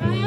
Amen.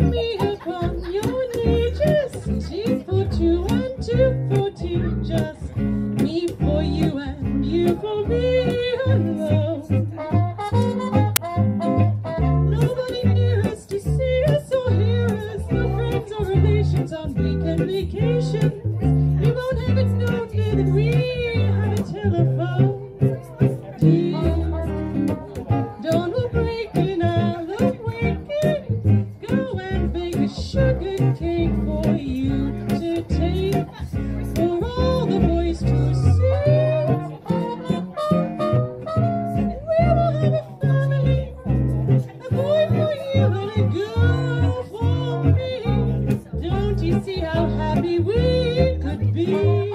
miracle. You see how happy we could be?